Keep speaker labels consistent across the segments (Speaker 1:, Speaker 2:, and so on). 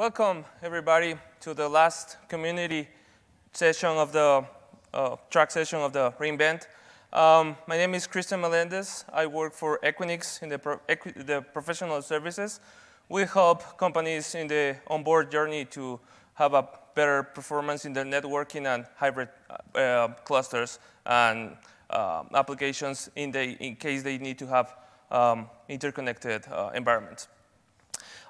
Speaker 1: Welcome, everybody, to the last community session of the uh, track session of the re:Invent. Um, my name is Christian Melendez. I work for Equinix in the, pro the professional services. We help companies in the onboard journey to have a better performance in their networking and hybrid uh, clusters and uh, applications in, the, in case they need to have um, interconnected uh, environments.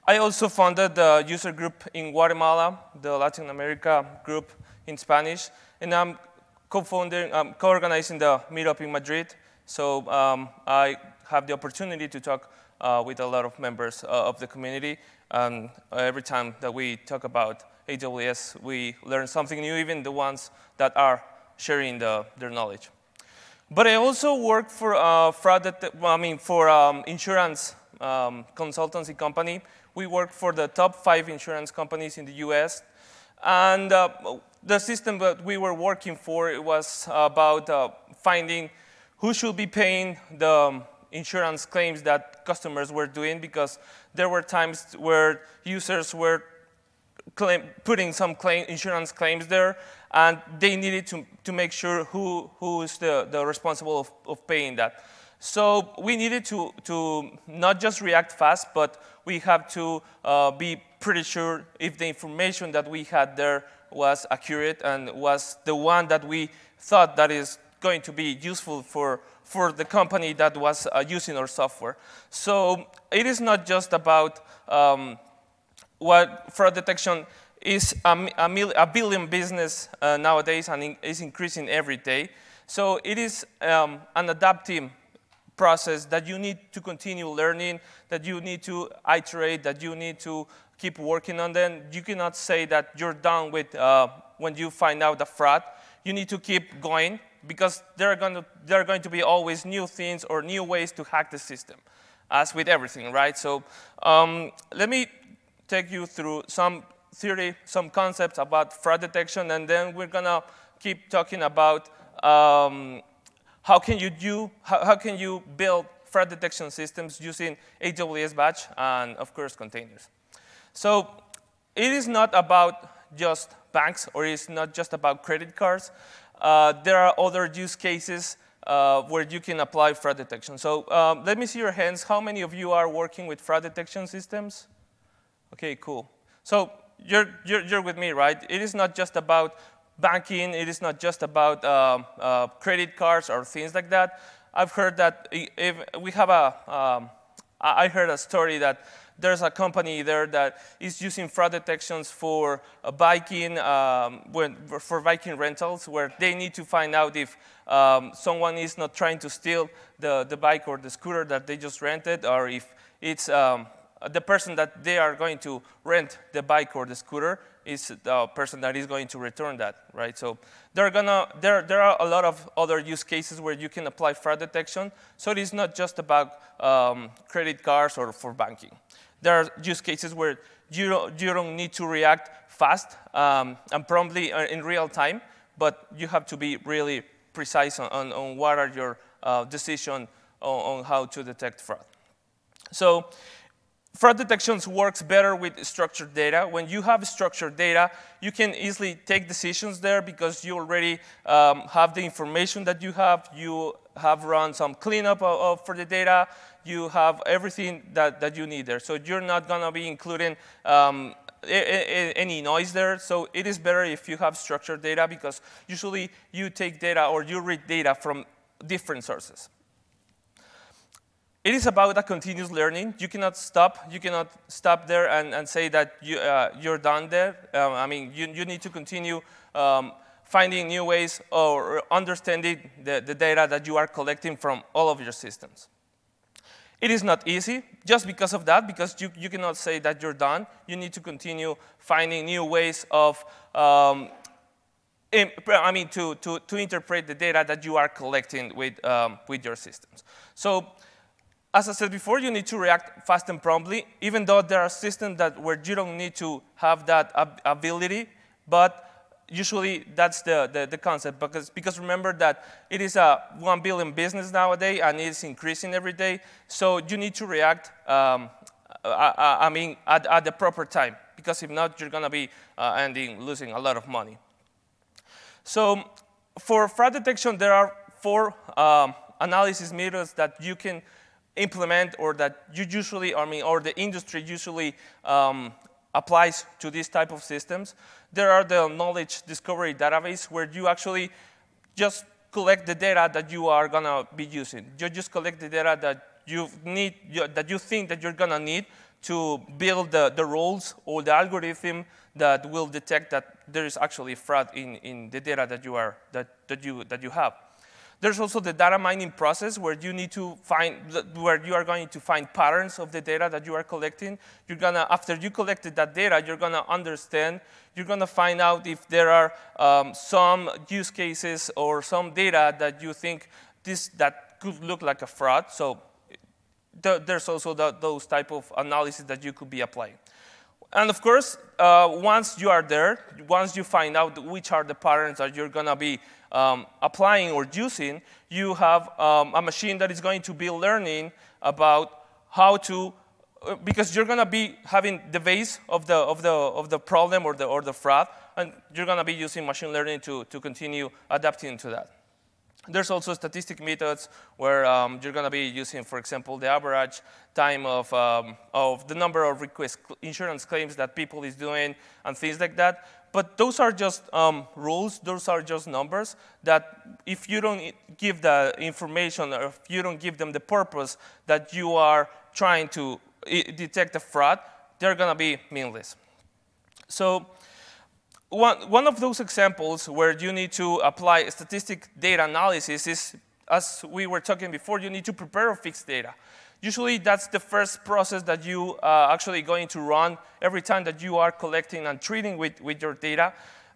Speaker 1: I also founded the user group in Guatemala, the Latin America group in Spanish, and I'm co-founding, um, co-organizing the meetup in Madrid. So um, I have the opportunity to talk uh, with a lot of members uh, of the community. And every time that we talk about AWS, we learn something new, even the ones that are sharing the, their knowledge. But I also work for uh, fraud, I mean, for um, insurance um, consultancy company. We work for the top five insurance companies in the US. And uh, the system that we were working for it was about uh, finding who should be paying the insurance claims that customers were doing because there were times where users were claim, putting some claim, insurance claims there and they needed to, to make sure who, who is the, the responsible of, of paying that. So we needed to, to not just react fast, but we have to uh, be pretty sure if the information that we had there was accurate and was the one that we thought that is going to be useful for, for the company that was uh, using our software. So it is not just about um, what fraud detection is a, a, a billion business uh, nowadays and in, is increasing every day. So it is um, an adaptive process that you need to continue learning, that you need to iterate, that you need to keep working on them. You cannot say that you're done with uh, when you find out the fraud. You need to keep going because there are, going to, there are going to be always new things or new ways to hack the system, as with everything, right? So um, let me take you through some theory, some concepts about fraud detection, and then we're going to keep talking about um, how can you do, how, how can you build fraud detection systems using AWS Batch and, of course, containers. So it is not about just banks or it's not just about credit cards. Uh, there are other use cases uh, where you can apply fraud detection. So um, let me see your hands. How many of you are working with fraud detection systems? OK, cool. So you're, you're, you're with me, right? It is not just about banking. It is not just about um, uh, credit cards or things like that. I've heard that if we have a, um, I heard a story that there's a company there that is using fraud detections for biking, um, when, for biking rentals, where they need to find out if um, someone is not trying to steal the, the bike or the scooter that they just rented, or if it's um, the person that they are going to rent the bike or the scooter is the person that is going to return that, right? So there are, gonna, there, there are a lot of other use cases where you can apply fraud detection. So it is not just about um, credit cards or for banking. There are use cases where you don't, you don't need to react fast um, and promptly uh, in real time, but you have to be really precise on, on, on what are your uh, decisions on, on how to detect fraud. So Fraud detections works better with structured data. When you have structured data, you can easily take decisions there because you already um, have the information that you have. You have run some cleanup of, of, for the data. You have everything that, that you need there. So you're not going to be including um, any noise there. So it is better if you have structured data because usually you take data or you read data from different sources. It is about a continuous learning. You cannot stop. You cannot stop there and, and say that you, uh, you're done there. Um, I mean, you, you need to continue um, finding new ways or understanding the, the data that you are collecting from all of your systems. It is not easy just because of that, because you, you cannot say that you're done. You need to continue finding new ways of, um, I mean, to, to, to interpret the data that you are collecting with, um, with your systems. So as I said before, you need to react fast and promptly, even though there are systems that where you don't need to have that ab ability, but usually that's the, the, the, concept because, because remember that it is a 1 billion business nowadays and it's increasing every day. So you need to react, um, I, I, mean, at, at, the proper time because if not, you're going to be uh, ending losing a lot of money. So for fraud detection, there are four um, analysis methods that you can implement or that you usually, I mean, or the industry usually um, applies to these type of systems. There are the knowledge discovery database where you actually just collect the data that you are gonna be using. You just collect the data that you need, that you think that you're gonna need to build the, the rules or the algorithm that will detect that there is actually fraud in, in the data that you, are, that, that, you, that you have. There's also the data mining process where you need to find, where you are going to find patterns of the data that you are collecting. You're gonna, after you collected that data, you're gonna understand, you're gonna find out if there are um, some use cases or some data that you think this, that could look like a fraud. So there's also the, those type of analysis that you could be applying. And of course, uh, once you are there, once you find out which are the patterns that you're going to be um, applying or using, you have um, a machine that is going to be learning about how to, uh, because you're going to be having the base of the, of the, of the problem or the, or the fraud, and you're going to be using machine learning to, to continue adapting to that. There's also statistic methods where um, you're going to be using, for example, the average time of, um, of the number of request insurance claims that people is doing and things like that. But those are just um, rules. Those are just numbers that if you don't give the information or if you don't give them the purpose that you are trying to detect the fraud, they're to be meaningless. So one, one of those examples where you need to apply statistic data analysis is, as we were talking before, you need to prepare a fixed data. Usually that's the first process that you are actually going to run every time that you are collecting and treating with, with your data.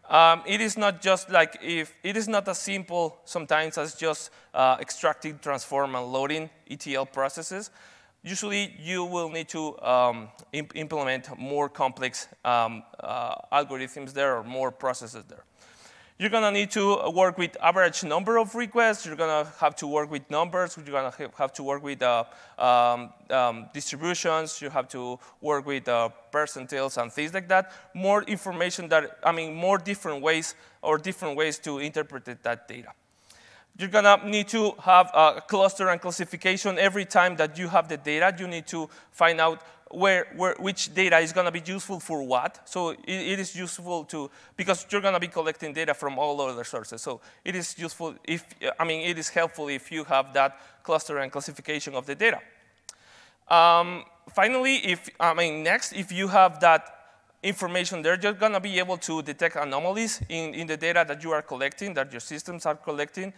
Speaker 1: Um, it is not just like if, it is not as simple sometimes as just uh, extracting, transform, and loading ETL processes usually you will need to um, imp implement more complex um, uh, algorithms there or more processes there. You're going to need to work with average number of requests. You're going to have to work with numbers. You're going to have to work with uh, um, um, distributions. You have to work with uh, percentiles and things like that. More information that, I mean, more different ways or different ways to interpret that data. You're going to need to have a cluster and classification every time that you have the data. You need to find out where, where, which data is going to be useful for what. So it, it is useful to, because you're going to be collecting data from all other sources. So it is useful if, I mean, it is helpful if you have that cluster and classification of the data. Um, finally, if, I mean, next, if you have that information there, you're going to be able to detect anomalies in, in the data that you are collecting, that your systems are collecting.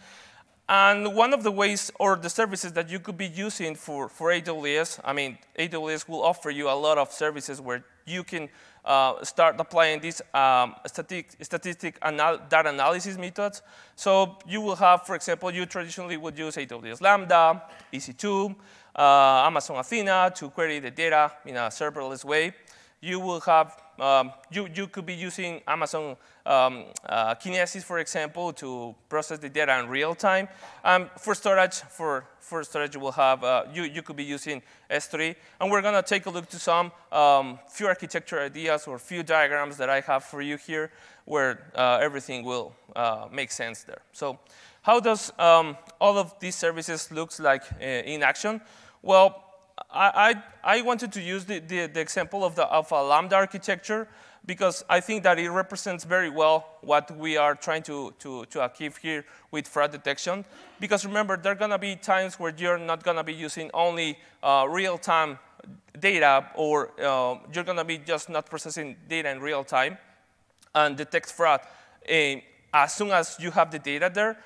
Speaker 1: And one of the ways or the services that you could be using for, for AWS, I mean, AWS will offer you a lot of services where you can uh, start applying these um, static, statistic anal data analysis methods. So you will have, for example, you traditionally would use AWS Lambda, EC2, uh, Amazon Athena to query the data in a serverless way. You will have um, you, you could be using Amazon um, uh, Kinesis, for example, to process the data in real time. Um, for storage, for, for storage, you will have, uh, you, you could be using S3. And we're going to take a look to some um, few architecture ideas or few diagrams that I have for you here where uh, everything will uh, make sense there. So how does um, all of these services looks like uh, in action? Well, I, I, wanted to use the, the, the, example of, the, of a Lambda architecture because I think that it represents very well what we are trying to, to, to achieve here with fraud detection. Because remember, there are going to be times where you're not going to be using only uh, real-time data or uh, you're going to be just not processing data in real time and detect fraud. Uh, as soon as you have the data there,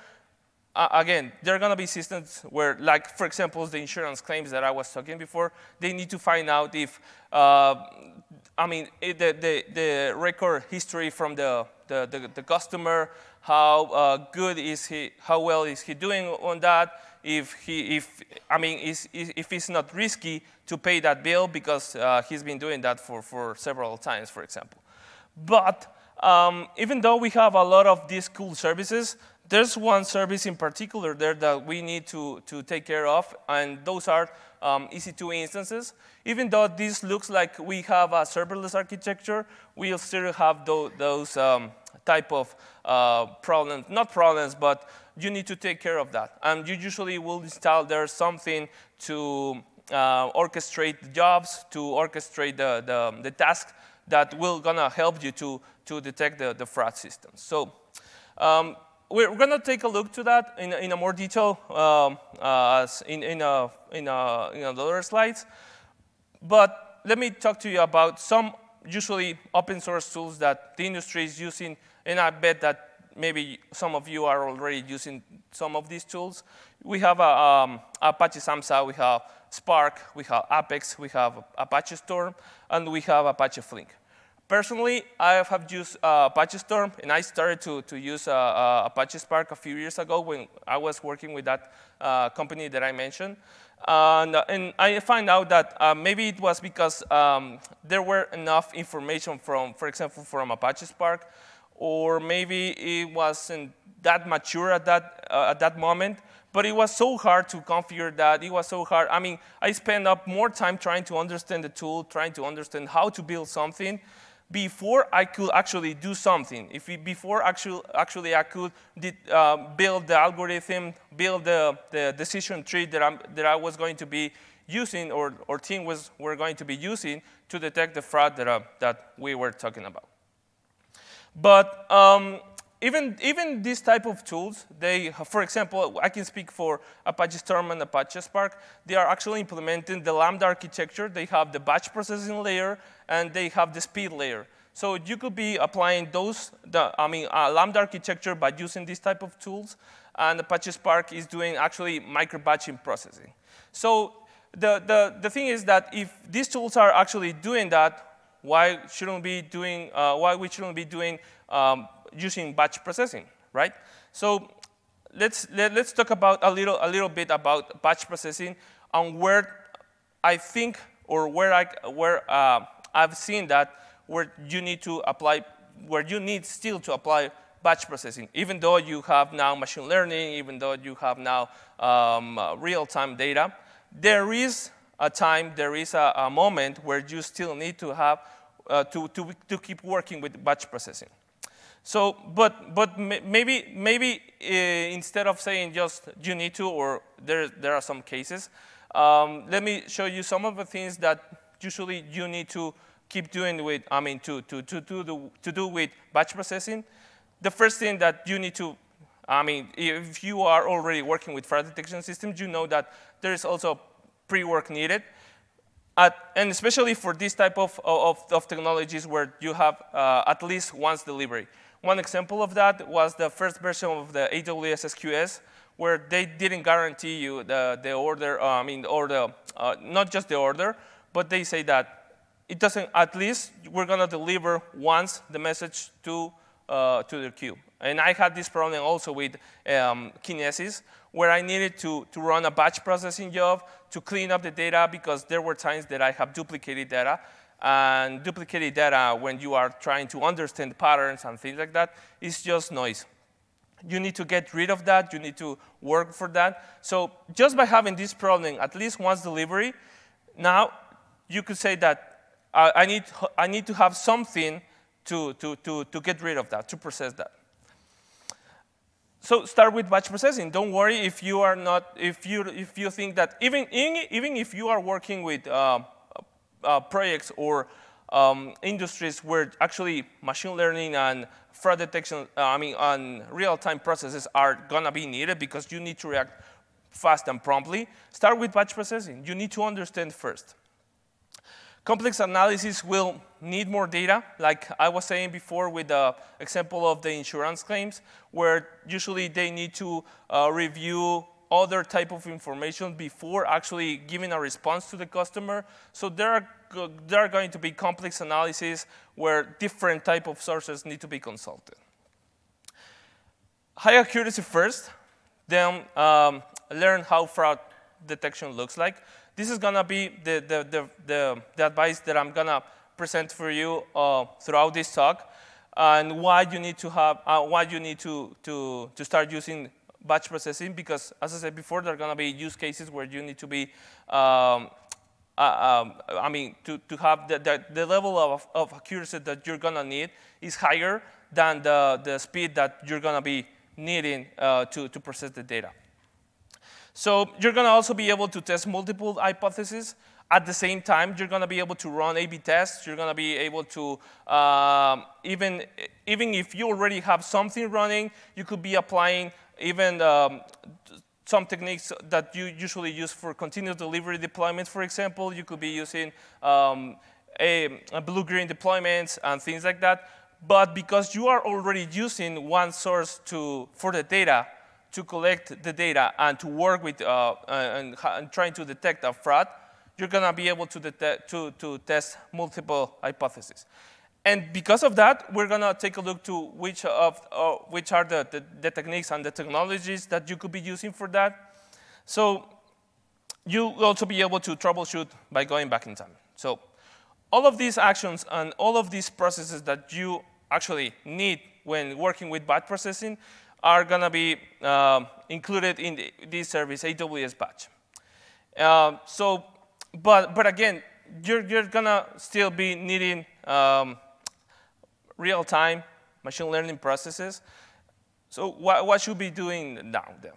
Speaker 1: uh, again, there are going to be systems where, like, for example, the insurance claims that I was talking before, they need to find out if, uh, I mean, the, the, the, record history from the, the, the, the customer, how uh, good is he, how well is he doing on that, if he, if, I mean, is, if it's not risky to pay that bill because uh, he's been doing that for, for several times, for example. But um, even though we have a lot of these cool services, there's one service in particular there that we need to, to take care of, and those are um, EC2 instances. Even though this looks like we have a serverless architecture, we'll still have those, those um, type of uh, problems, not problems, but you need to take care of that. And you usually will install there something to uh, orchestrate the jobs, to orchestrate the, the, the tasks that will gonna help you to, to detect the, the fraud systems. So um, we're going to take a look to that in, in a more detail um, uh, in, in, a, in, a, in other slides. But let me talk to you about some usually open source tools that the industry is using, and I bet that maybe some of you are already using some of these tools. We have a, um, Apache Samza, we have Spark, we have Apex, we have Apache Storm, and we have Apache Flink. Personally, I have used uh, Apache Storm, and I started to, to use uh, uh, Apache Spark a few years ago when I was working with that uh, company that I mentioned. And, uh, and, I find out that maybe it was because um, there were enough information from, for example, from Apache Spark, or maybe it wasn't that mature at that, at that moment, but it was so hard to configure that. It was so hard. I mean, I spent up more time trying to understand the tool, trying to understand how to build something, before I could actually do something. If we, before actually, actually I could uh, build the algorithm, build the, the decision tree that, I'm, that I was going to be using or, or team was were going to be using to detect the fraud that, uh, that we were talking about. But um, even, even these type of tools, they, for example, I can speak for Apache Storm and Apache Spark. They are actually implementing the Lambda architecture. They have the batch processing layer, and they have the speed layer. So you could be applying those, the, I mean, uh, Lambda architecture by using these type of tools, and Apache Spark is doing actually micro-batching processing. So the, the, the thing is that if these tools are actually doing that, why shouldn't we be doing, uh, why we shouldn't be doing um, using batch processing, right? So let's, let, us let us talk about a little, a little bit about batch processing and where I think or where, I, where uh, I've seen that where you need to apply, where you need still to apply batch processing, even though you have now machine learning, even though you have now um, uh, real-time data, there is a time, there is a, a, moment where you still need to have, uh, to, to, to keep working with batch processing. So, but, but maybe, maybe uh, instead of saying just you need to, or there, there are some cases, um, let me show you some of the things that usually you need to keep doing with, I mean, to, to, to, to, do, to do with batch processing. The first thing that you need to, I mean, if you are already working with fraud detection systems, you know that there is also pre-work needed. At, and especially for this type of, of, of technologies where you have uh, at least once delivery. One example of that was the first version of the AWS SQS, where they didn't guarantee you the, the order, uh, I mean, or uh, not just the order, but they say that it doesn't, at least we're gonna deliver once the message to, uh, to the queue. And I had this problem also with um, Kinesis, where I needed to, to run a batch processing job to clean up the data because there were times that I have duplicated data and duplicated data when you are trying to understand patterns and things like that is just noise. You need to get rid of that. You need to work for that. So just by having this problem, at least once delivery, now you could say that uh, I, need, I need to have something to, to, to, to get rid of that, to process that. So start with batch processing. Don't worry if you are not, if you, if you think that even, even if you are working with uh, uh, projects or um, industries where actually machine learning and fraud detection, uh, I mean, on real-time processes are gonna be needed because you need to react fast and promptly, start with batch processing. You need to understand first. Complex analysis will need more data, like I was saying before with the example of the insurance claims, where usually they need to uh, review other type of information before actually giving a response to the customer. So there are, there are going to be complex analyses where different type of sources need to be consulted. High accuracy first, then um, learn how fraud detection looks like. This is gonna be the, the, the, the, the advice that I'm gonna present for you uh, throughout this talk and why you need to have, uh, why you need to, to, to start using batch processing because, as I said before, there are going to be use cases where you need to be, um, uh, um, I mean, to, to have the, the, the level of, of accuracy that you're going to need is higher than the, the speed that you're going to be needing uh, to, to process the data. So you're going to also be able to test multiple hypotheses. At the same time, you're going to be able to run A-B tests. You're going to be able to, um, even, even if you already have something running, you could be applying even um, some techniques that you usually use for continuous delivery deployments, for example. You could be using um, a, a blue-green deployments and things like that. But because you are already using one source to, for the data, to collect the data and to work with uh, and, and, trying to detect a fraud, you're going to be able to, to, to test multiple hypotheses. And because of that, we're going to take a look to which, of, uh, which are the, the, the, techniques and the technologies that you could be using for that. So you'll also be able to troubleshoot by going back in time. So all of these actions and all of these processes that you actually need when working with batch processing are going to be uh, included in the, this service, AWS Batch. Uh, so, but, but again, you're, you're going to still be needing um, real-time machine learning processes. So what, what should be doing now then?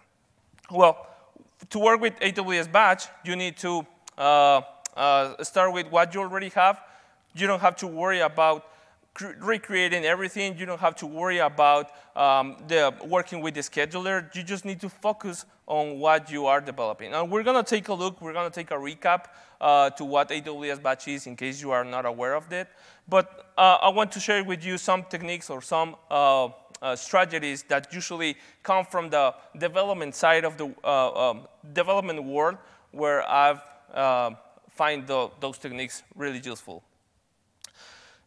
Speaker 1: Well, to work with AWS Batch, you need to uh, uh, start with what you already have. You don't have to worry about recreating everything. You don't have to worry about um, the working with the scheduler. You just need to focus on what you are developing. And we're going to take a look. We're going to take a recap uh, to what AWS Batch is in case you are not aware of that. But uh, I want to share with you some techniques or some uh, uh strategies that usually come from the development side of the uh, um, development world where I've uh, find the, those techniques really useful.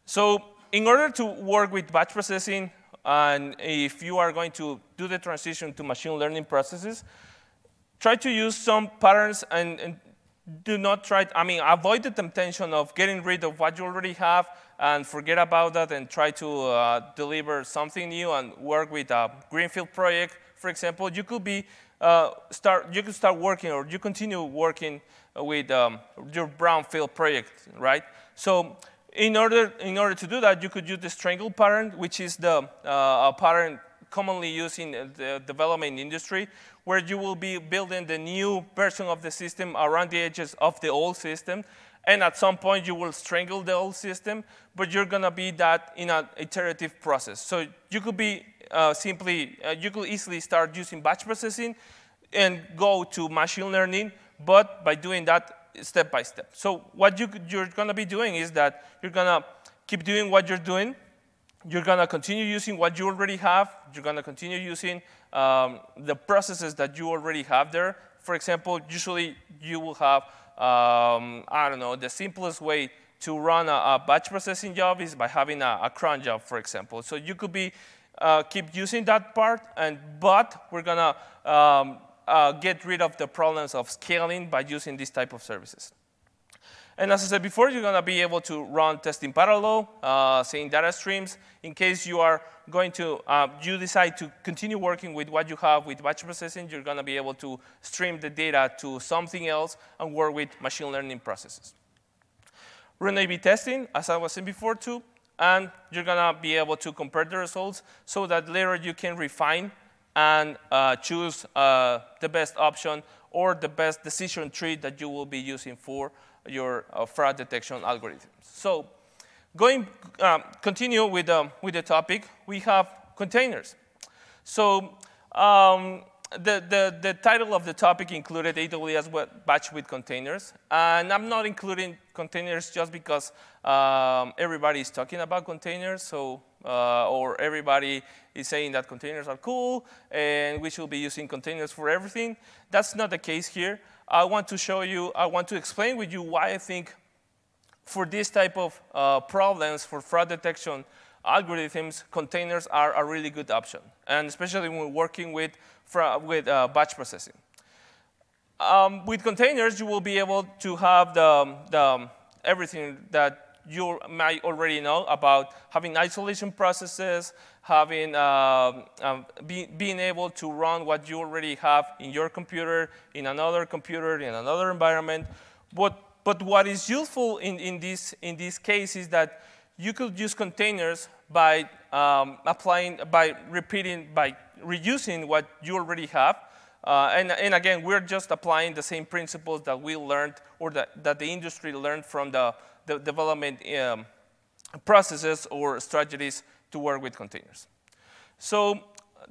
Speaker 1: So in order to work with batch processing, and if you are going to do the transition to machine learning processes, try to use some patterns and, and do not try, I mean, avoid the temptation of getting rid of what you already have and forget about that and try to uh, deliver something new and work with a greenfield project. For example, you could be uh, start, you could start working or you continue working with um, your brownfield project, right? So in order, in order to do that, you could use the strangle pattern, which is the uh, pattern commonly used in the development industry, where you will be building the new version of the system around the edges of the old system. And at some point, you will strangle the old system, but you're going to be that in an iterative process. So you could be uh, simply, uh, you could easily start using batch processing and go to machine learning, but by doing that, step by step. So what you, you're going to be doing is that you're going to keep doing what you're doing. You're going to continue using what you already have. You're going to continue using um, the processes that you already have there. For example, usually you will have, um, I don't know, the simplest way to run a, a, batch processing job is by having a, a cron job, for example. So you could be uh, keep using that part, and but we're gonna um, uh, get rid of the problems of scaling by using this type of services. And as I said before, you're going to be able to run test in parallel, uh, seeing data streams. In case you are going to, uh, you decide to continue working with what you have with batch processing, you're going to be able to stream the data to something else and work with machine learning processes. Run A-B testing, as I was saying before too, and you're going to be able to compare the results so that later you can refine and uh, choose uh, the best option or the best decision tree that you will be using for your uh, fraud detection algorithms. So going, um, continue with, um, with the topic, we have containers. So um, the, the, the title of the topic included AWS batch with containers. And I'm not including containers just because um, everybody is talking about containers. So uh, or everybody is saying that containers are cool and we should be using containers for everything. That's not the case here. I want to show you, I want to explain with you why I think for this type of uh, problems, for fraud detection algorithms, containers are a really good option, and especially when we're working with, with uh, batch processing. Um, with containers, you will be able to have the, the everything that you might already know about having isolation processes, having uh, um, be, being able to run what you already have in your computer, in another computer, in another environment. But, but what is useful in, in, this, in this case is that you could use containers by um, applying, by repeating, by reusing what you already have. Uh, and, and, again, we're just applying the same principles that we learned or that, that the industry learned from the, the development um, processes or strategies to work with containers. So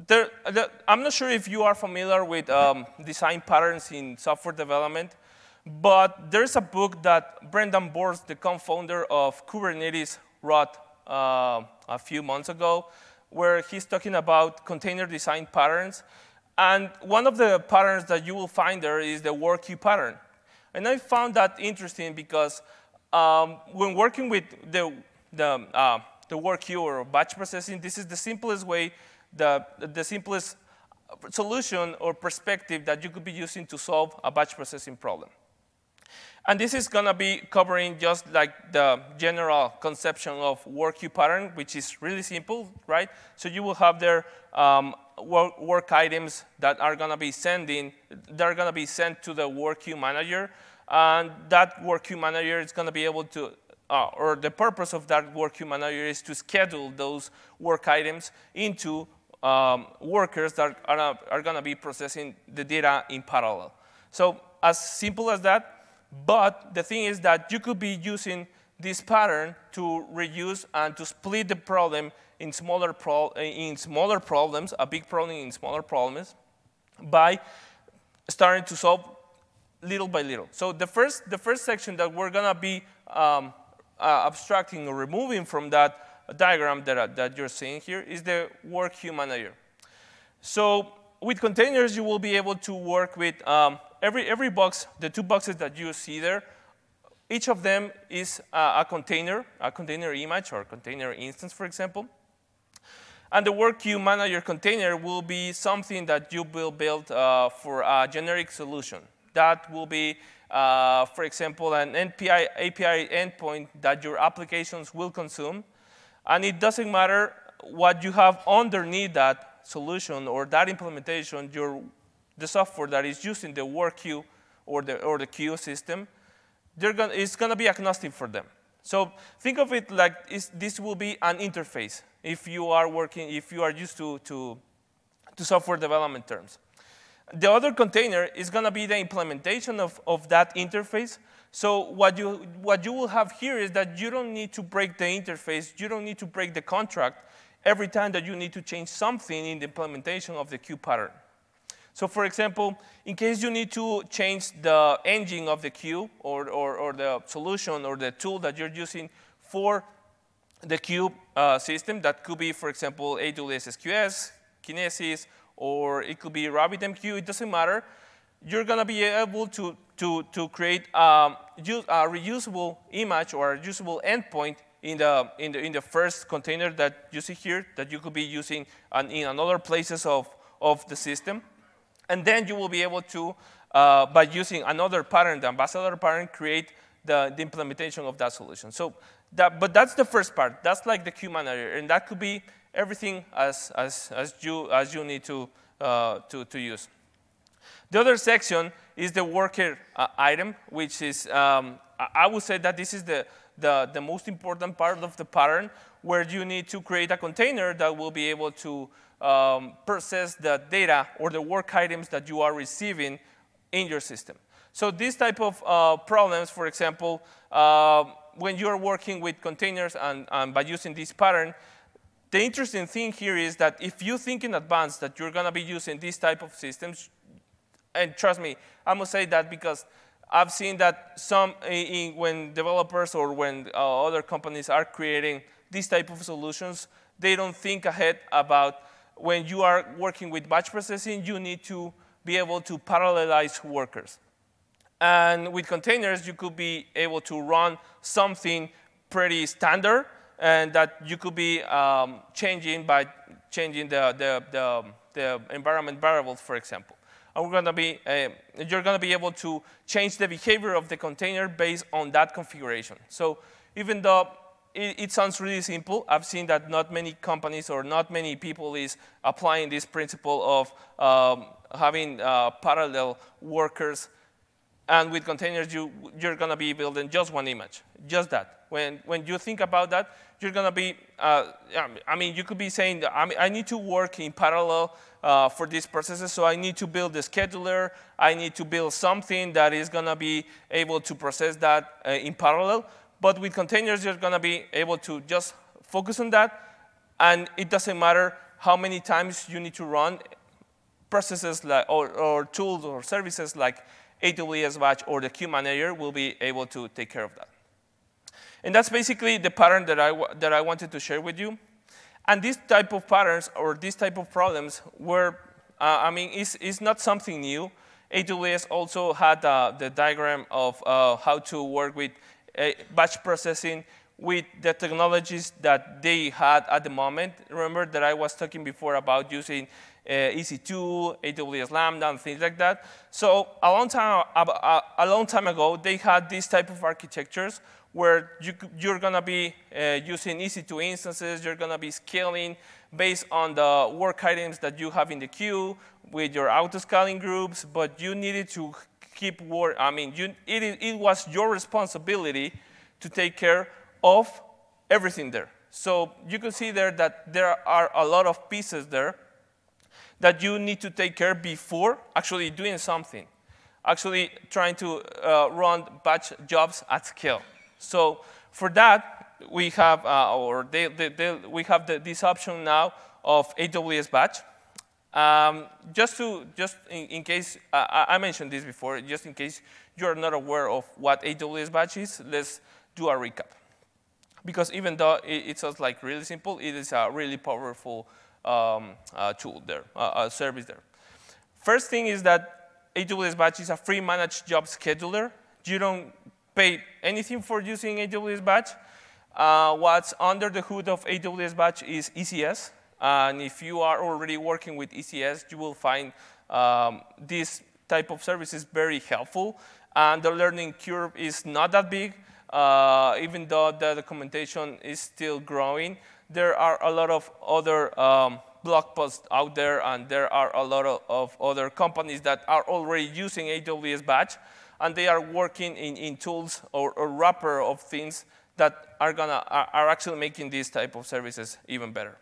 Speaker 1: there, the, I'm not sure if you are familiar with um, design patterns in software development, but there's a book that Brendan Burns, the co-founder of Kubernetes, wrote uh, a few months ago, where he's talking about container design patterns. And one of the patterns that you will find there is the work queue pattern. And I found that interesting because um, when working with the, the, uh, the work queue or batch processing, this is the simplest way, the, the simplest solution or perspective that you could be using to solve a batch processing problem. And this is going to be covering just like the general conception of work queue pattern, which is really simple, right? So you will have there um, work, work, items that are going to be sending, they're going to be sent to the work queue manager. And that work queue manager is going to be able to, uh, or the purpose of that work queue manager is to schedule those work items into um, workers that are, are going to be processing the data in parallel. So as simple as that, but the thing is that you could be using this pattern to reduce and to split the problem in smaller, pro in smaller problems, a big problem in smaller problems, by starting to solve little by little. So the first, the first section that we're going to be um, uh, abstracting or removing from that diagram that, uh, that you're seeing here is the work queue manager. So with containers, you will be able to work with um, every, every box, the two boxes that you see there, each of them is a, a container, a container image or container instance, for example. And the work queue manager container will be something that you will build uh, for a generic solution. That will be, uh, for example, an NPI, API endpoint that your applications will consume. And it doesn't matter what you have underneath that solution or that implementation, your the software that is using the work queue or the, or the queue system, gonna, it's going to be agnostic for them. So think of it like this will be an interface if you are working, if you are used to, to, to software development terms. The other container is going to be the implementation of, of that interface. So what you, what you will have here is that you don't need to break the interface. You don't need to break the contract every time that you need to change something in the implementation of the queue pattern. So for example, in case you need to change the engine of the queue or, or, or the solution or the tool that you're using for the queue uh, system, that could be, for example, AWS SQS, Kinesis, or it could be RabbitMQ, it doesn't matter. You're going to be able to, to, to create um, a reusable image or a reusable endpoint in the, in, the, in the first container that you see here that you could be using in other places of, of the system. And then you will be able to, uh, by using another pattern, the ambassador pattern, create the, the implementation of that solution. So that, but that's the first part. That's like the queue manager. And that could be everything as, as, as, you, as you need to, uh, to, to use. The other section is the worker uh, item, which is, um, I would say that this is the, the, the most important part of the pattern, where you need to create a container that will be able to um, process the data or the work items that you are receiving in your system. So these type of uh, problems, for example, uh, when you're working with containers and, and, by using this pattern, the interesting thing here is that if you think in advance that you're going to be using this type of systems, and trust me, I must say that because I've seen that some in, when developers or when uh, other companies are creating these type of solutions, they don't think ahead about when you are working with batch processing, you need to be able to parallelize workers. And with containers, you could be able to run something pretty standard and that you could be um, changing by changing the, the, the, the, environment variables, for example. And we're gonna be, uh, you're gonna be able to change the behavior of the container based on that configuration. So even though it, it, sounds really simple, I've seen that not many companies or not many people is applying this principle of um, having uh, parallel workers. And with containers, you, you're going to be building just one image, just that. When, when you think about that, you're going to be, uh, I mean, you could be saying, I, mean, I need to work in parallel uh, for these processes, so I need to build a scheduler. I need to build something that is going to be able to process that uh, in parallel. But with containers, you're going to be able to just focus on that, and it doesn't matter how many times you need to run processes like, or, or tools or services like AWS Batch or the Queue Manager will be able to take care of that. And that's basically the pattern that I, that I wanted to share with you. And this type of patterns or this type of problems were, uh, I mean, it's, it's not something new. AWS also had uh, the diagram of uh, how to work with uh, batch processing with the technologies that they had at the moment. Remember that I was talking before about using EC2, AWS Lambda, and things like that. So a long time, a, a long time ago, they had these type of architectures where you, are going to be uh, using EC2 instances, you're going to be scaling based on the work items that you have in the queue with your auto-scaling groups, but you needed to keep work, I mean, you, it, it was your responsibility to take care of everything there. So you can see there that there are a lot of pieces there that you need to take care before actually doing something, actually trying to uh, run batch jobs at scale. So for that, we have, uh, or they, they, they, we have the, this option now of AWS Batch. Um, just to, just in, in case, uh, I mentioned this before, just in case you're not aware of what AWS Batch is, let's do a recap. Because even though it, it sounds like really simple, it is a really powerful um, uh, tool there, uh, service there. First thing is that AWS Batch is a free managed job scheduler. You don't pay anything for using AWS Batch. Uh, what's under the hood of AWS Batch is ECS. And if you are already working with ECS, you will find um, this type of services very helpful. And the learning curve is not that big, uh, even though the documentation is still growing. There are a lot of other um, blog posts out there, and there are a lot of, other companies that are already using AWS Batch and they are working in, in tools or, or wrapper of things that are, gonna, are, are actually making these type of services even better.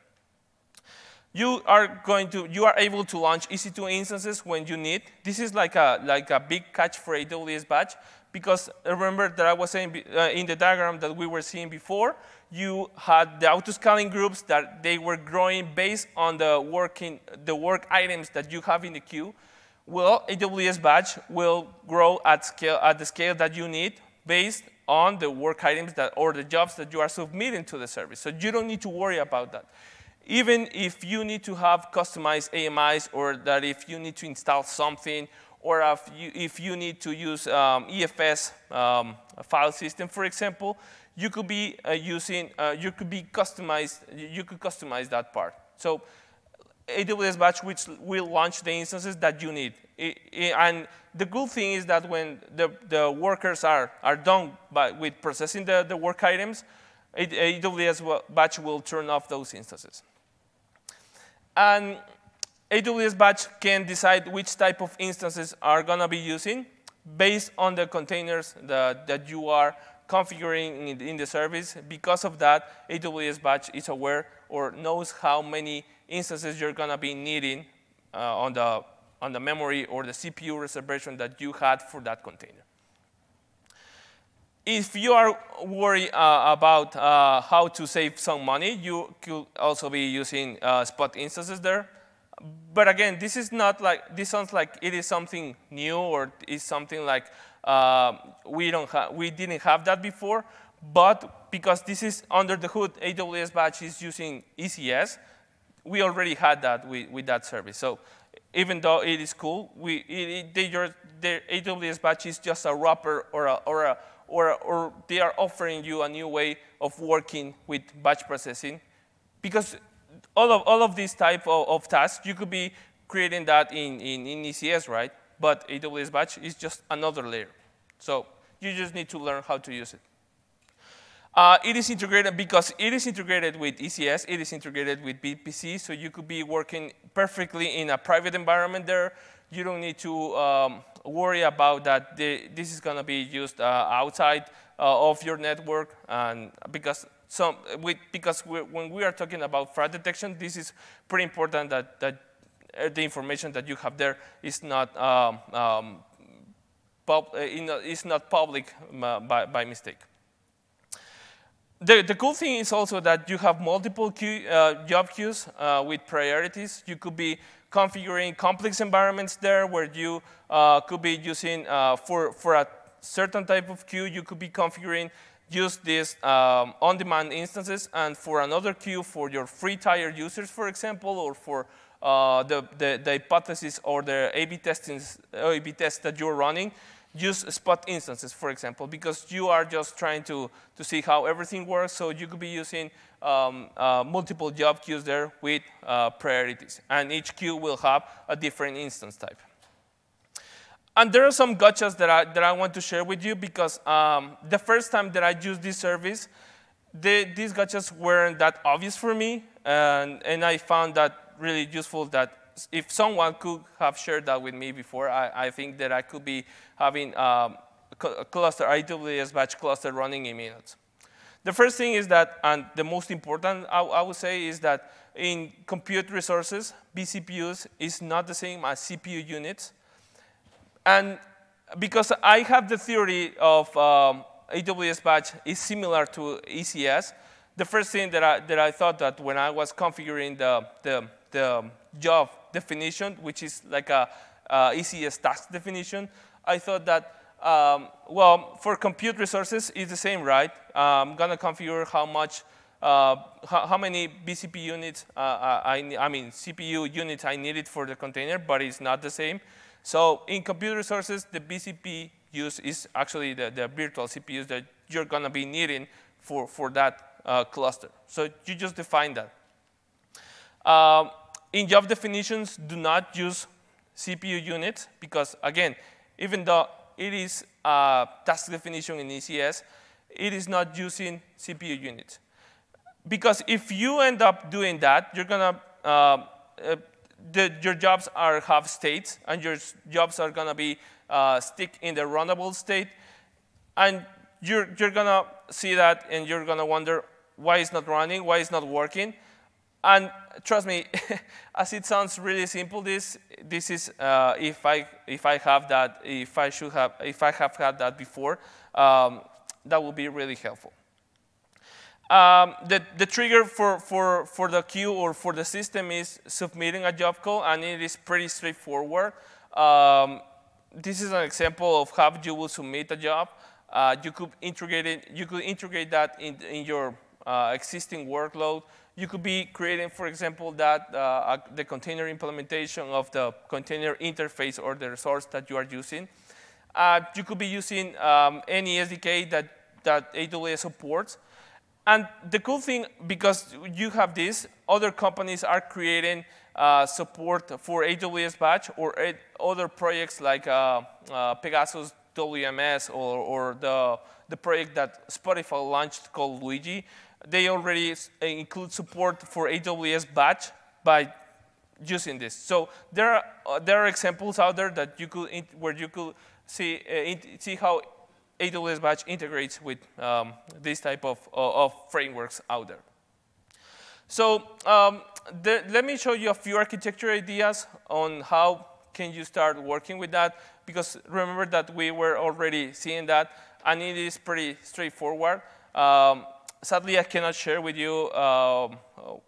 Speaker 1: You are going to, you are able to launch EC2 instances when you need. This is like a, like a big catch for AWS Batch because remember that I was saying uh, in the diagram that we were seeing before, you had the auto-scaling groups that they were growing based on the working, the work items that you have in the queue. Well, AWS Batch will grow at, scale, at the scale that you need based on the work items that, or the jobs that you are submitting to the service. So you don't need to worry about that. Even if you need to have customized AMIs or that if you need to install something or if you, if you need to use um, EFS um, file system, for example, you could be uh, using, uh, you could be customized, you could customize that part. So AWS Batch which will launch the instances that you need. It, it, and the good thing is that when the, the workers are, are done by, with processing the, the work items, AWS Batch will turn off those instances. And AWS Batch can decide which type of instances are going to be using based on the containers that, that you are configuring in, in the service. Because of that, AWS Batch is aware or knows how many instances you're going to be needing uh, on, the, on the memory or the CPU reservation that you had for that container. If you are worried uh, about uh, how to save some money, you could also be using uh, spot instances there. But again, this is not like, this sounds like it is something new or is something like uh, we, don't we didn't have that before. But because this is under the hood, AWS Batch is using ECS, we already had that with, with that service. So even though it is cool, we, it, they, their AWS batch is just a wrapper or, a, or, a, or, or they are offering you a new way of working with batch processing. Because all of, all of these type of, of tasks, you could be creating that in, in, in ECS, right? But AWS batch is just another layer. So you just need to learn how to use it. Uh, it is integrated because it is integrated with ECS, it is integrated with VPC, so you could be working perfectly in a private environment there. You don't need to um, worry about that the, this is going to be used uh, outside uh, of your network, and because we, because when we are talking about fraud detection, this is pretty important that, that uh, the information that you have there is not um, um, pub, uh, is not public uh, by, by mistake. The, the cool thing is also that you have multiple queue, uh, job queues uh, with priorities. You could be configuring complex environments there where you uh, could be using, uh, for, for a certain type of queue, you could be configuring use these um, on-demand instances, and for another queue for your free tier users, for example, or for the, the, the, hypothesis or the A-B, testings, A-B test that you're running, use spot instances, for example, because you are just trying to, to see how everything works. So you could be using um, uh, multiple job queues there with uh, priorities. And each queue will have a different instance type. And there are some gotchas that I, that I want to share with you because um, the first time that I used this service, the, these gotchas weren't that obvious for me. And, and I found that really useful that if someone could have shared that with me before, I, I think that I could be having um, a cluster, AWS batch cluster running in minutes. The first thing is that, and the most important, I, I would say, is that in compute resources, vCPUs is not the same as CPU units. And because I have the theory of um, AWS batch is similar to ECS, the first thing that I, that I thought that when I was configuring the, the, the job definition, which is like a, a ECS task definition, I thought that, um, well, for compute resources, it's the same, right? Uh, I'm going to configure how much, uh, how, how, many vCPU units, uh, uh, I, I mean, CPU units I needed for the container, but it's not the same. So in compute resources, the BCP use is actually the, the virtual CPUs that you're going to be needing for, for that uh, cluster. So you just define that. Um, in job definitions, do not use CPU units because, again, even though it is a task definition in ECS, it is not using CPU units. Because if you end up doing that, you're to, uh, uh, your jobs are have states, and your jobs are going to be uh, stick in the runnable state. And you're, you're going to see that, and you're going to wonder why it's not running, why it's not working. And trust me, as it sounds really simple, this this is uh, if I if I have that, if I should have, if I have had that before, um, that would be really helpful. Um, the, the trigger for, for, for the queue or for the system is submitting a job call, and it is pretty straightforward. Um, this is an example of how you will submit a job. Uh, you could integrate it, you could integrate that in, in your uh, existing workload. You could be creating, for example, that uh, the container implementation of the container interface or the resource that you are using. Uh, you could be using um, any SDK that, that AWS supports. And the cool thing, because you have this, other companies are creating uh, support for AWS Batch or other projects like uh, uh, Pegasus WMS or, or the, the project that Spotify launched called Luigi they already include support for AWS batch by using this. So there are, uh, there are examples out there that you could where you could see, uh, see how AWS batch integrates with um, this type of, of frameworks out there. So um, the, let me show you a few architecture ideas on how can you start working with that, because remember that we were already seeing that, and it is pretty straightforward. Um, sadly, I cannot share with you um,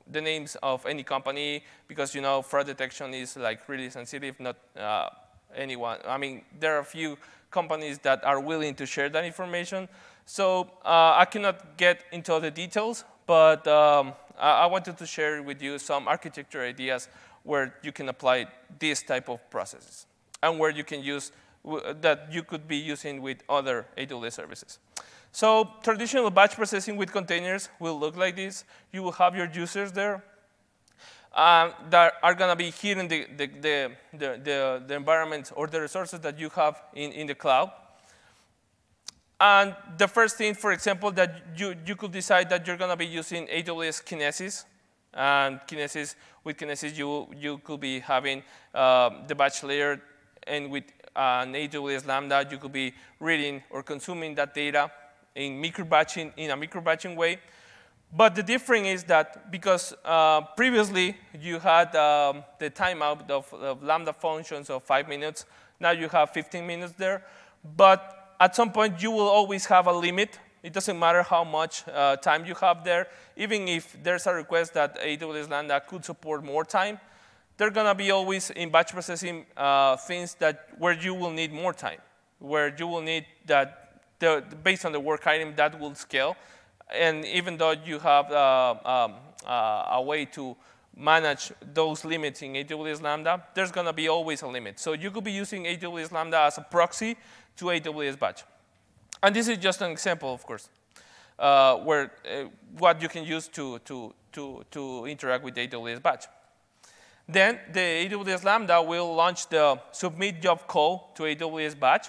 Speaker 1: the names of any company because you know fraud detection is like really sensitive. Not uh, anyone. I mean, there are a few companies that are willing to share that information. So uh, I cannot get into all the details, but um, I, I wanted to share with you some architecture ideas where you can apply this type of processes and where you can use that you could be using with other AWS services. So traditional batch processing with containers will look like this. You will have your users there uh, that are going to be hitting the, the, the, the, the, environment or the resources that you have in, in the cloud. And the first thing, for example, that you, you could decide that you're going to be using AWS Kinesis. And Kinesis, with Kinesis, you, you could be having uh, the batch layer, and with an AWS Lambda, you could be reading or consuming that data in microbatching in a microbatching way. But the difference is that because uh, previously you had um, the timeout of, of, Lambda functions of five minutes, now you have 15 minutes there. But at some point, you will always have a limit. It doesn't matter how much uh, time you have there. Even if there's a request that AWS Lambda could support more time, there are going to be always in batch processing uh, things that where you will need more time, where you will need that the, based on the work item that will scale and even though you have uh, um, uh, a way to manage those limits in AWS Lambda, there's going to be always a limit. So you could be using AWS Lambda as a proxy to AWS Batch. And this is just an example, of course, uh, where uh, what you can use to, to, to, to interact with AWS Batch. Then the AWS Lambda will launch the submit job call to AWS Batch.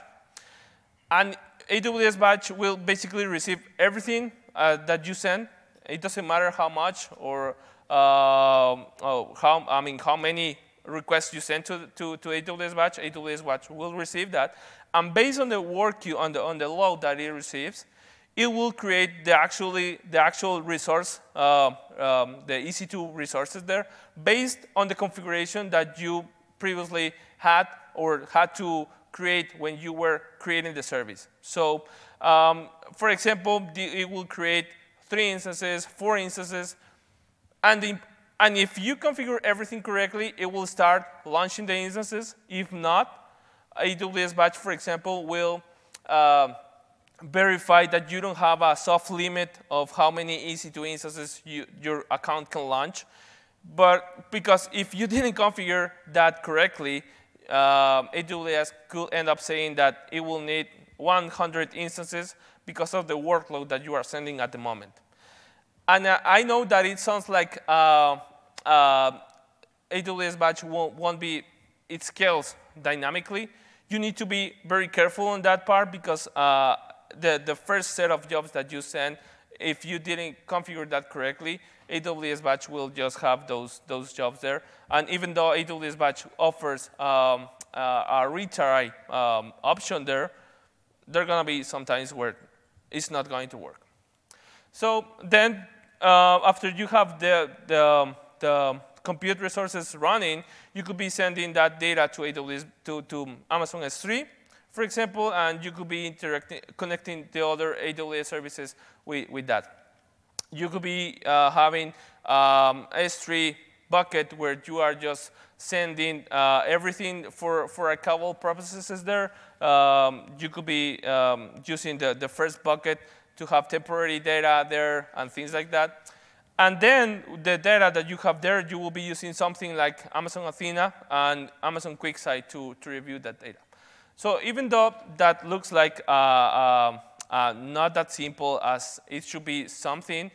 Speaker 1: And AWS Batch will basically receive everything uh, that you send, it doesn't matter how much or uh, oh, how, I mean, how many requests you send to, to, to AWS Batch, AWS Batch will receive that. And based on the work queue, on the, on the load that it receives, it will create the, actually, the actual resource, uh, um, the EC2 resources there, based on the configuration that you previously had or had to create when you were creating the service. So um, for example, it will create three instances, four instances, and, and if you configure everything correctly, it will start launching the instances. If not, AWS Batch, for example, will uh, verify that you don't have a soft limit of how many EC2 instances you, your account can launch. But because if you didn't configure that correctly, uh, AWS could end up saying that it will need 100 instances because of the workload that you are sending at the moment. And uh, I know that it sounds like uh, uh, AWS Batch won't, won't, be, it scales dynamically. You need to be very careful on that part because uh, the, the first set of jobs that you send, if you didn't configure that correctly, AWS Batch will just have those, those jobs there. And even though AWS Batch offers um, uh, a retry um, option there, there are going to be some times where it's not going to work. So then uh, after you have the, the, the, compute resources running, you could be sending that data to AWS, to, to Amazon S3, for example, and you could be interacting, connecting the other AWS services with, with that. You could be uh, having um, S3 bucket where you are just sending uh, everything for, for couple purposes there. Um, you could be um, using the, the first bucket to have temporary data there and things like that. And then the data that you have there, you will be using something like Amazon Athena and Amazon QuickSight to, to review that data. So even though that looks like uh, uh, uh, not that simple as it should be something,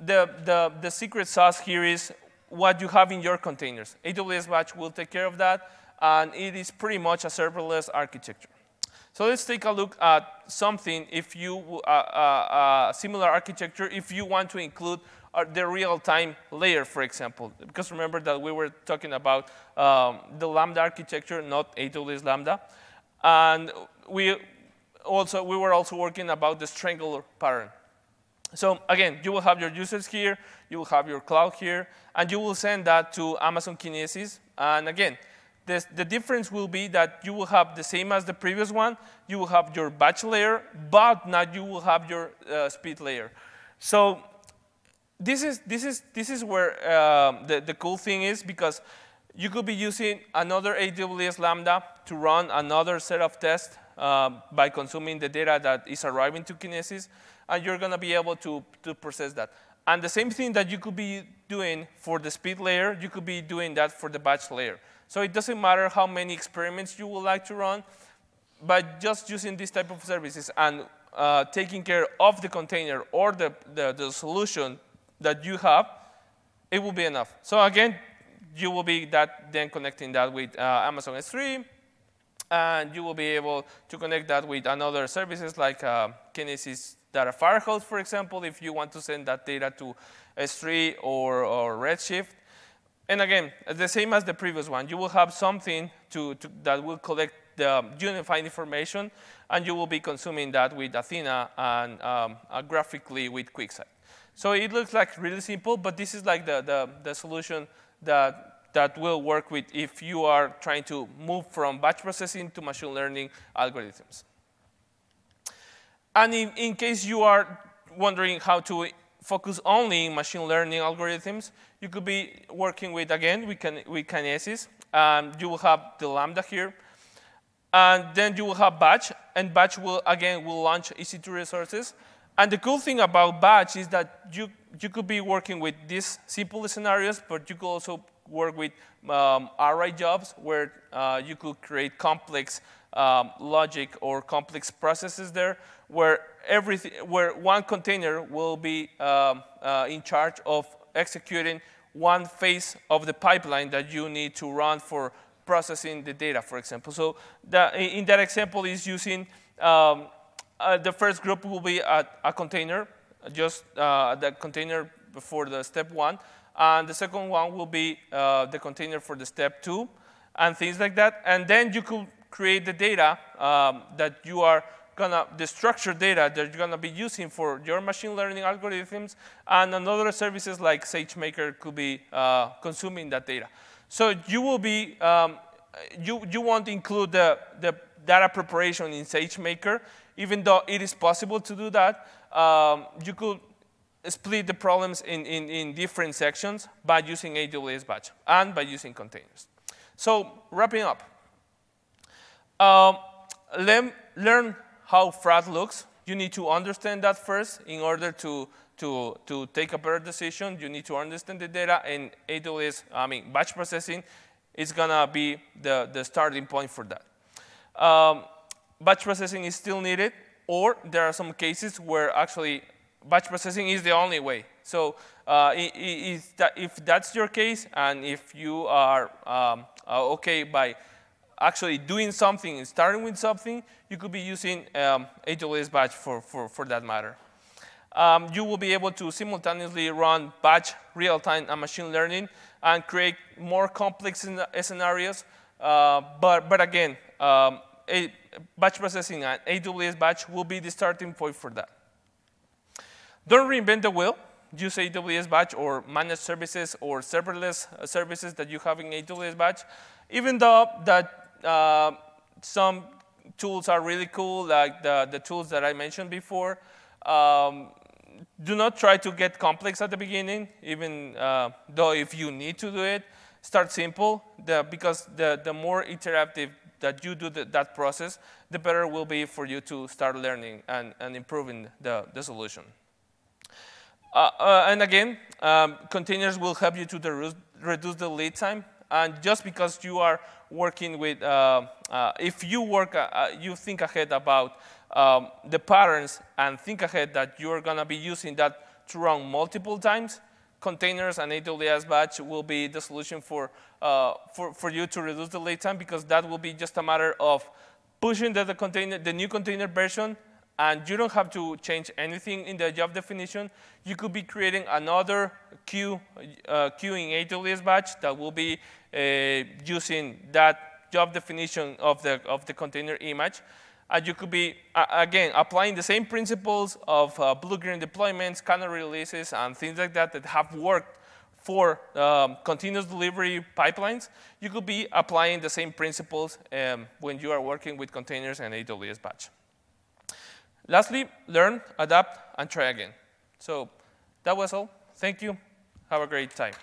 Speaker 1: the, the, the secret sauce here is what you have in your containers. AWS Batch will take care of that, and it is pretty much a serverless architecture. So let's take a look at something if you, uh, uh, uh, similar architecture, if you want to include uh, the real-time layer, for example. Because remember that we were talking about um, the Lambda architecture, not AWS Lambda. And we also we were also working about the strangler pattern. So again, you will have your users here, you will have your cloud here, and you will send that to Amazon Kinesis. And again, this, the difference will be that you will have the same as the previous one. You will have your batch layer, but now you will have your uh, speed layer. So this is, this is, this is where uh, the, the cool thing is because you could be using another AWS Lambda to run another set of tests uh, by consuming the data that is arriving to Kinesis and you're going to be able to, to process that. And the same thing that you could be doing for the speed layer, you could be doing that for the batch layer. So it doesn't matter how many experiments you would like to run, but just using this type of services and uh, taking care of the container or the, the, the, solution that you have, it will be enough. So again, you will be that then connecting that with uh, Amazon S3, and you will be able to connect that with another services like uh, Kinesis Data Firehose, for example, if you want to send that data to S3 or, or Redshift. And again, the same as the previous one, you will have something to, to, that will collect the unified information, and you will be consuming that with Athena and um, uh, graphically with QuickSight. So it looks like really simple, but this is like the, the, the solution that, that will work with if you are trying to move from batch processing to machine learning algorithms. And in, in case you are wondering how to focus only in machine learning algorithms, you could be working with, again, with, can, with Kinesis. Um, you will have the Lambda here. And then you will have batch, and batch will, again, will launch EC2 resources. And the cool thing about batch is that you, you could be working with these simple scenarios, but you could also work with um, jobs where uh, you could create complex um, logic or complex processes there where, everything, where one container will be um, uh, in charge of executing one phase of the pipeline that you need to run for processing the data, for example. So the, in that example is using, um, uh, the first group will be a, a container, just uh, the container for the step one. And the second one will be uh, the container for the step two and things like that. And then you could create the data um, that you are gonna, the structured data that you're gonna be using for your machine learning algorithms, and another services like SageMaker could be uh, consuming that data. So you will be, um, you, you won't include the, the data preparation in SageMaker, even though it is possible to do that. Um, you could split the problems in, in, in different sections by using AWS Batch and by using containers. So wrapping up, um, learn how fraud looks. You need to understand that first in order to, to, to take a better decision. You need to understand the data, and AWS, I mean, batch processing is going to be the, the starting point for that. Um, batch processing is still needed, or there are some cases where actually batch processing is the only way. So uh, if, that, if, that's your case, and if you are um, uh, okay by actually doing something, and starting with something, you could be using um, AWS Batch for, for, for that matter. Um, you will be able to simultaneously run batch, real-time, and machine learning and create more complex scenarios. Uh, but, but again, um, a batch processing and AWS Batch will be the starting point for that. Don't reinvent the wheel. Use AWS Batch or managed services or serverless services that you have in AWS Batch. Even though that uh, some tools are really cool, like the, the tools that I mentioned before. Um, do not try to get complex at the beginning, even uh, though if you need to do it, start simple, the, because the, the more iterative that you do the, that process, the better will be for you to start learning and, and improving the, the solution. Uh, uh, and again, um, containers will help you to the, reduce the lead time. And just because you are working with, uh, uh, if you work, uh, uh, you think ahead about um, the patterns and think ahead that you're going to be using that to run multiple times, containers and AWS batch will be the solution for, uh, for, for you to reduce the lead time because that will be just a matter of pushing the, the, container, the new container version and you don't have to change anything in the job definition. You could be creating another queue, uh, queue in AWS batch that will be uh, using that job definition of the, of the container image. And you could be, again, applying the same principles of uh, blue-green deployments, canary releases, and things like that that have worked for um, continuous delivery pipelines. You could be applying the same principles um, when you are working with containers and AWS batch. Lastly, learn, adapt, and try again. So that was all. Thank you. Have a great time.